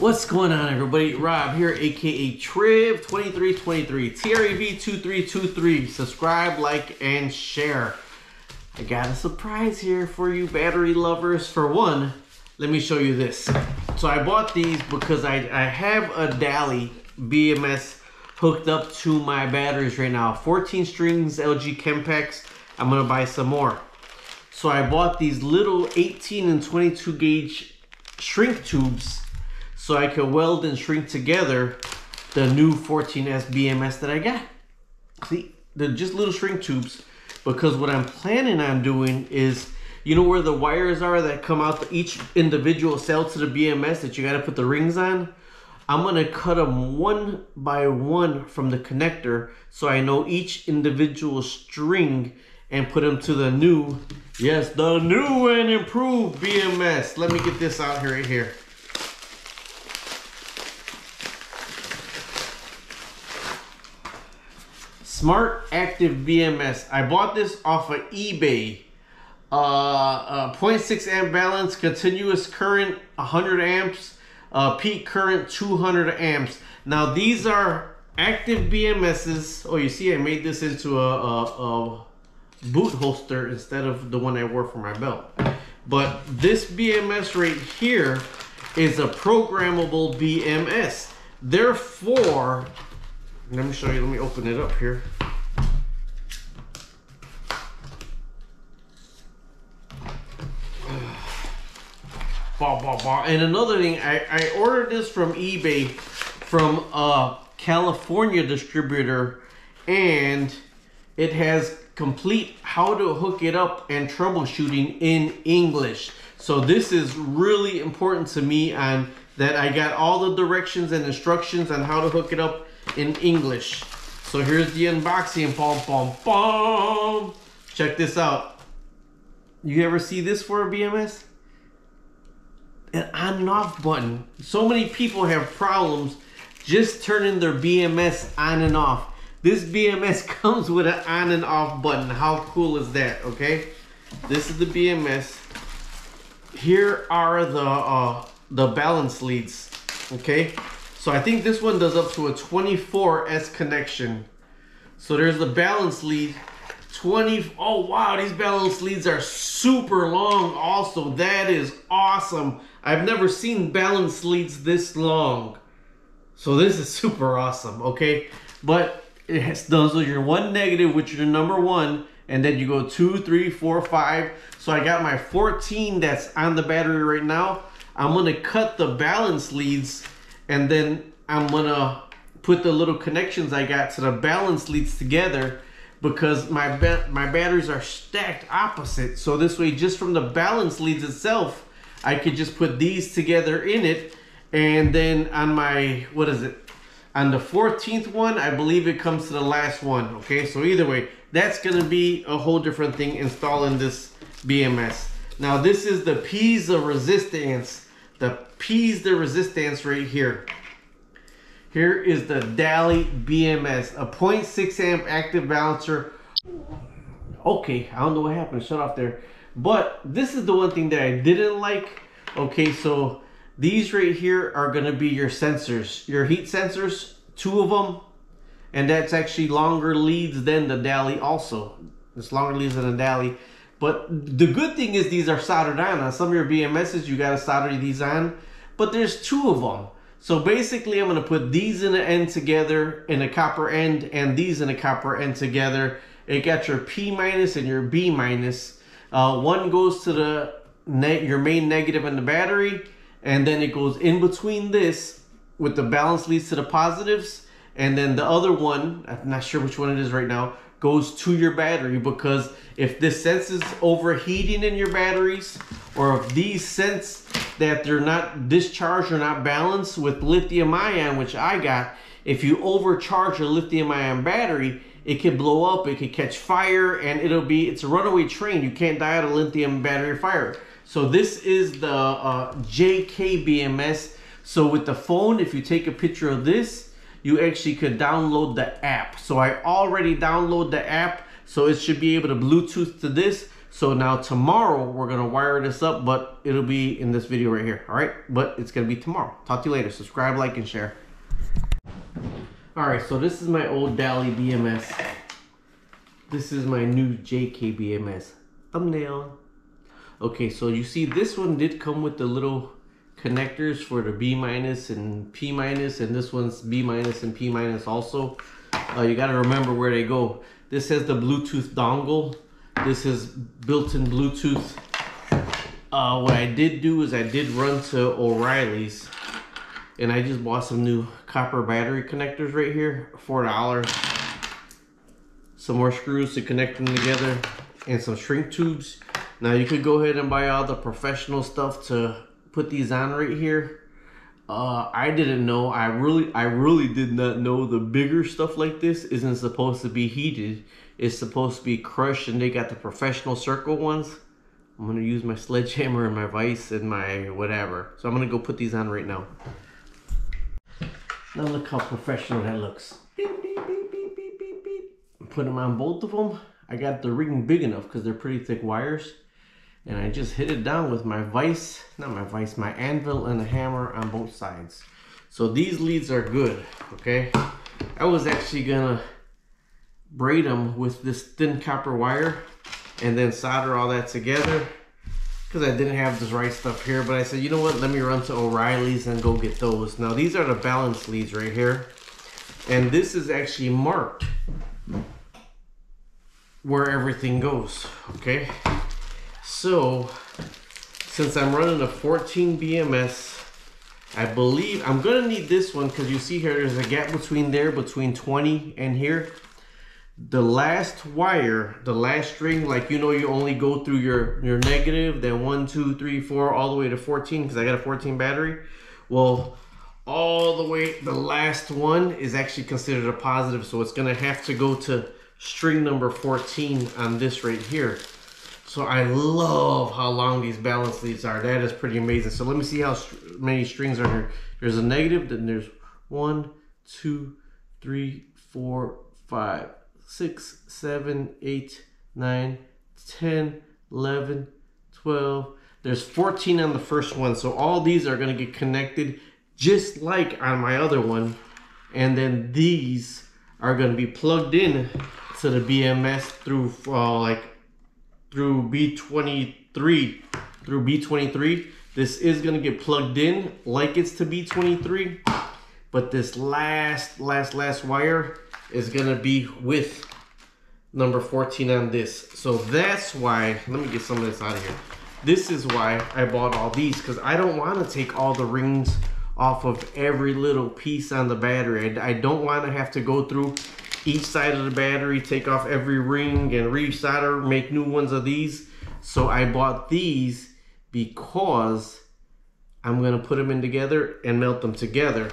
What's going on everybody? Rob here, aka Triv2323, TREV2323. Subscribe, like, and share. I got a surprise here for you battery lovers. For one, let me show you this. So I bought these because I, I have a Daly BMS hooked up to my batteries right now. 14 strings LG Chempax. I'm gonna buy some more. So I bought these little 18 and 22 gauge shrink tubes so I could weld and shrink together the new 14S BMS that I got. See, they're just little shrink tubes because what I'm planning on doing is, you know where the wires are that come out the each individual cell to the BMS that you got to put the rings on? I'm to cut them one by one from the connector so I know each individual string and put them to the new, yes, the new and improved BMS. Let me get this out here right here. Smart Active BMS. I bought this off of eBay. Uh, uh, 0.6 amp balance, continuous current 100 amps, uh, peak current 200 amps. Now these are active BMSs. Oh, you see I made this into a, a, a boot holster instead of the one I wore for my belt. But this BMS right here is a programmable BMS. Therefore, let me show you, let me open it up here. Ba bah bah. And another thing, I, I ordered this from eBay from a California distributor and it has complete how to hook it up and troubleshooting in English. So this is really important to me and that I got all the directions and instructions on how to hook it up in English. So here's the unboxing. Bom, bom, bom. Check this out. You ever see this for a BMS? An on and off button. So many people have problems just turning their BMS on and off. This BMS comes with an on and off button. How cool is that, okay? This is the BMS. Here are the uh, the balance leads, okay? So I think this one does up to a 24S connection. So there's the balance lead. 20, oh wow, these balance leads are super long also. That is awesome. I've never seen balance leads this long. So this is super awesome, okay? But it has, those are your one negative, which are number one, and then you go two, three, four, five. So I got my 14 that's on the battery right now. I'm gonna cut the balance leads and then I'm gonna put the little connections I got to the balance leads together because my ba my batteries are stacked opposite. So this way, just from the balance leads itself, I could just put these together in it. And then on my, what is it? On the 14th one, I believe it comes to the last one. Okay, so either way, that's gonna be a whole different thing installing this BMS. Now this is the piezo resistance the piece the resistance right here. Here is the Daly BMS, a 0.6 amp active balancer. Okay, I don't know what happened, shut off there. But this is the one thing that I didn't like. Okay, so these right here are gonna be your sensors, your heat sensors, two of them. And that's actually longer leads than the Daly also. It's longer leads than the Daly. But the good thing is these are soldered on. On some of your BMSs, you got to solder these on. But there's two of them. So basically, I'm to put these in the end together in a copper end and these in a copper end together. It got your P minus and your B minus. Uh, one goes to the net, your main negative in the battery, and then it goes in between this with the balance leads to the positives, and then the other one, I'm not sure which one it is right now, goes to your battery because if this senses overheating in your batteries or if these sense that they're not discharged or not balanced with lithium ion which I got if you overcharge a lithium ion battery it could blow up it could catch fire and it'll be it's a runaway train. You can't die out of lithium battery fire. So this is the uh, JK BMS so with the phone if you take a picture of this you actually could download the app. So I already download the app, so it should be able to Bluetooth to this. So now tomorrow we're gonna wire this up, but it'll be in this video right here. All right, but it's gonna be tomorrow. Talk to you later. Subscribe, like, and share. All right, so this is my old Daly BMS. This is my new JK BMS. Thumbnail. Okay, so you see this one did come with the little connectors for the B minus and P minus, and this one's B minus and P minus also. Uh, you gotta remember where they go. This has the Bluetooth dongle. This is built-in Bluetooth. Uh, what I did do is I did run to O'Reilly's and I just bought some new copper battery connectors right here, $4. Some more screws to connect them together and some shrink tubes. Now you could go ahead and buy all the professional stuff to put these on right here. Uh, I didn't know. I really, I really did not know the bigger stuff like this isn't supposed to be heated. It's supposed to be crushed, and they got the professional circle ones. I'm gonna use my sledgehammer and my vise and my whatever. So I'm gonna go put these on right now. Now look how professional that looks. Beep, beep, beep, beep, beep, beep, beep. Put them on both of them. I got the ring big enough because they're pretty thick wires and I just hit it down with my vise, not my vise, my anvil and hammer on both sides. So these leads are good, okay? I was actually gonna braid them with this thin copper wire and then solder all that together because I didn't have this right stuff here, but I said, you know what, let me run to O'Reilly's and go get those. Now these are the balance leads right here. And this is actually marked where everything goes, okay? So, since I'm running a 14 BMS, I believe I'm gonna need this one because you see here there's a gap between there, between 20 and here. The last wire, the last string, like you know, you only go through your, your negative, then one, two, three, four, all the way to 14 because I got a 14 battery. Well, all the way, the last one is actually considered a positive, so it's gonna have to go to string number 14 on this right here. So I love how long these balance leads are. That is pretty amazing. So let me see how many strings are here. There's a negative, then there's one, two, three, four, five, six, seven, eight, nine, 10, 11, 12. There's 14 on the first one. So all these are gonna get connected just like on my other one. And then these are gonna be plugged in to the BMS through uh, like through B23 through B23 this is gonna get plugged in like it's to B23 but this last last last wire is gonna be with number 14 on this. So that's why let me get some of this out of here. This is why I bought all these because I don't want to take all the rings off of every little piece on the battery. I, don't want to have to go through each side of the battery, take off every ring and resolder, make new ones of these. So I bought these because I'm gonna put them in together and melt them together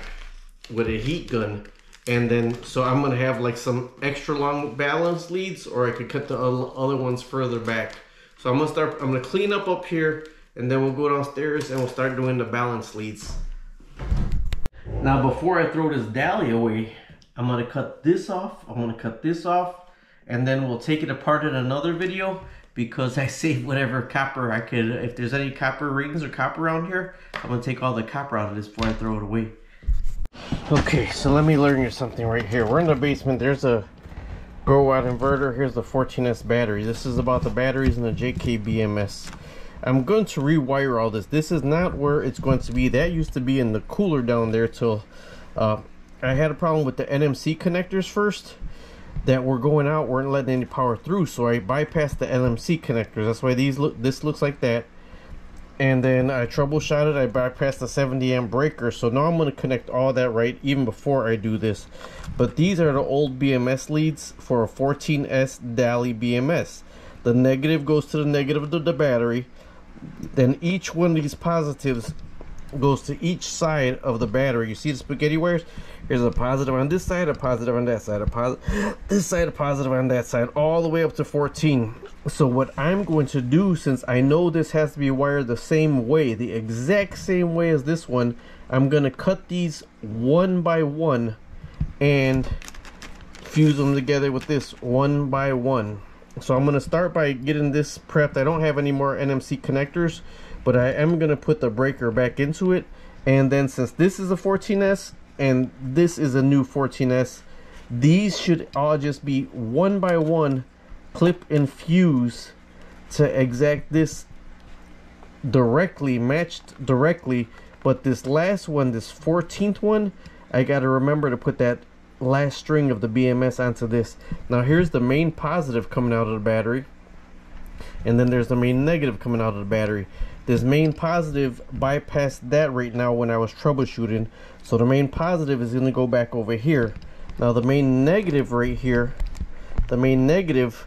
with a heat gun. And then, so I'm gonna have like some extra long balance leads or I could cut the other ones further back. So I'm gonna start, I'm gonna clean up up here and then we'll go downstairs and we'll start doing the balance leads. Now before I throw this Daly away, I'm gonna cut this off, I'm gonna cut this off, and then we'll take it apart in another video because I saved whatever copper I could. If there's any copper rings or copper around here, I'm gonna take all the copper out of this before I throw it away. Okay, so let me learn you something right here. We're in the basement, there's a Growatt inverter. Here's the 14S battery. This is about the batteries in the JKBMS. I'm going to rewire all this. This is not where it's going to be. That used to be in the cooler down there till uh, I had a problem with the NMC connectors first that were going out weren't letting any power through. So I bypassed the NMC connectors. That's why these look this looks like that. And then I troubleshot it I bypassed the 70 amp breaker. So now I'm going to connect all that right even before I do this. But these are the old BMS leads for a 14S Daly BMS the negative goes to the negative of the battery. Then each one of these positives goes to each side of the battery. You see the spaghetti wires? Here's a positive on this side, a positive on that side, a positive this side, a positive on that side, all the way up to 14. So what I'm going to do, since I know this has to be wired the same way, the exact same way as this one, I'm gonna cut these one by one and fuse them together with this one by one. So I'm going to start by getting this prepped. I don't have any more NMC connectors, but I am going to put the breaker back into it. And then since this is a 14S and this is a new 14S, these should all just be one by one clip and fuse to exact this directly matched directly. But this last one this 14th one I got to remember to put that last string of the BMS onto this. Now here's the main positive coming out of the battery. And then there's the main negative coming out of the battery this main positive bypassed that right now when I was troubleshooting. So the main positive is going to go back over here. Now the main negative right here the main negative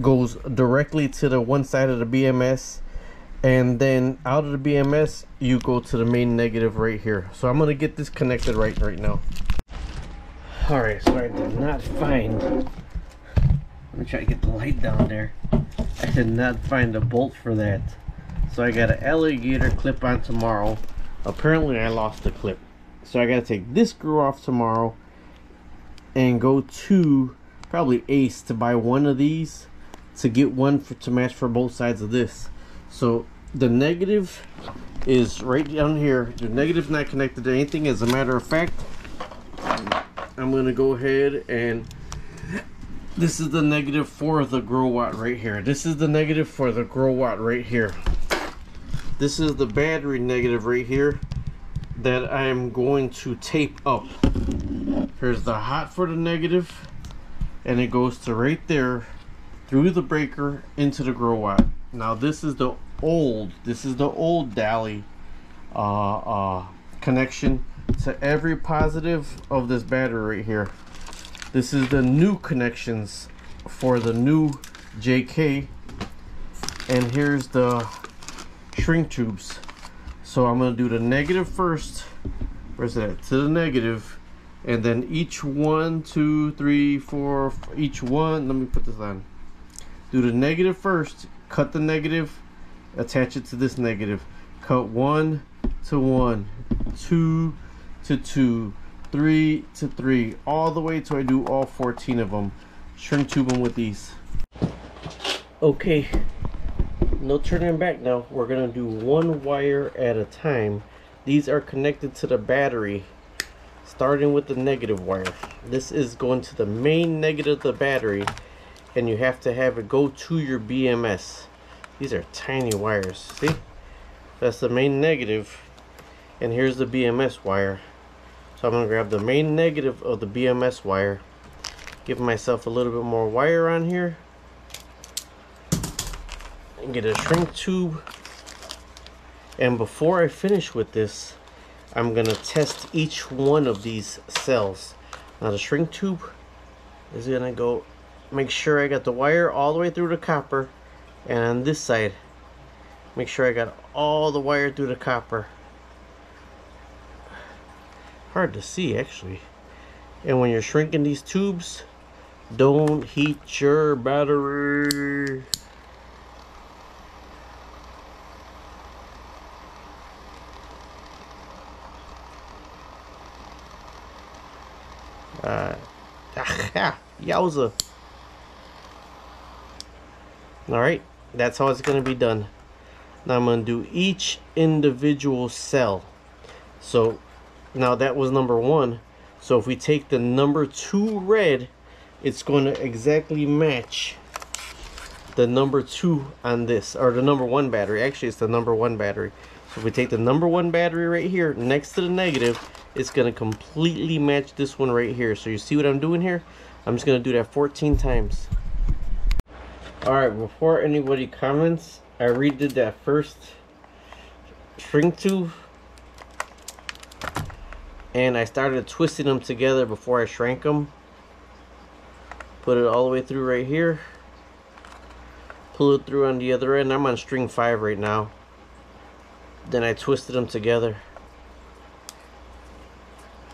goes directly to the one side of the BMS and then out of the BMS you go to the main negative right here. So I'm gonna get this connected right right now. All right so I did not find let me try to get the light down there. I did not find a bolt for that so I got an alligator clip on tomorrow. Apparently I lost the clip. So I gotta take this screw off tomorrow and go to probably Ace to buy one of these to get one for to match for both sides of this. So the negative is right down here. The negative not connected to anything. As a matter of fact I'm gonna go ahead and this is the negative for the Growatt right here. This is the negative for the Growatt right here this is the battery negative right here that I'm going to tape up here's the hot for the negative and it goes to right there through the breaker into the Growatt. Now this is the old, this is the old Daly uh, uh, connection to every positive of this battery right here. This is the new connections for the new JK and here's the shrink tubes. So I'm to do the negative first. Where's that? To the negative and then each one, two, three, four, each one. Let me put this on do the negative first cut the negative attach it to this negative cut one to one two to two three to three all the way till I do all 14 of them shrink tube them with these okay no turning back now we're gonna do one wire at a time these are connected to the battery starting with the negative wire this is going to the main negative of the battery and you have to have it go to your BMS. These are tiny wires. See? That's the main. And here's the BMS wire. So I'm to grab the main negative of the BMS wire. Give myself a little bit more wire on here. Get a shrink tube. And before I finish with this, I'm to test each one of these cells. Now the shrink tube is to go make sure I got the wire all the way through the copper and on this side make sure I got all the wire through the copper hard to see actually and when you're shrinking these tubes don't heat your battery uh, yowza. All right that's how it's going to be done. Now I'm going to do each individual cell. So now that was number one. So if we take the number two red it's going to exactly match the number two on this or the number one battery. Actually it's the number one battery. So if we take the number one battery right here next to the negative it's going to completely match this one right here so you see what I'm doing here I'm just going to do that 14 times Alright, before anybody comments, I redid that first shrink tube. And I started twisting them together before I shrank them. Put it all the way through right here. Pull it through on the other end. I'm on string 5 right now. Then I twisted them together.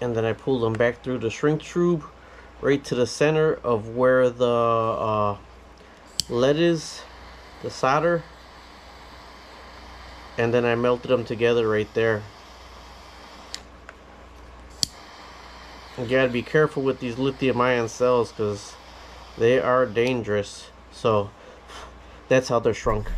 And then I pulled them back through the shrink tube right to the center of where the uh, lead is the solder. And then I melted them together right there. You gotta be careful with these lithium ion cells because they are dangerous. So that's how they're shrunk.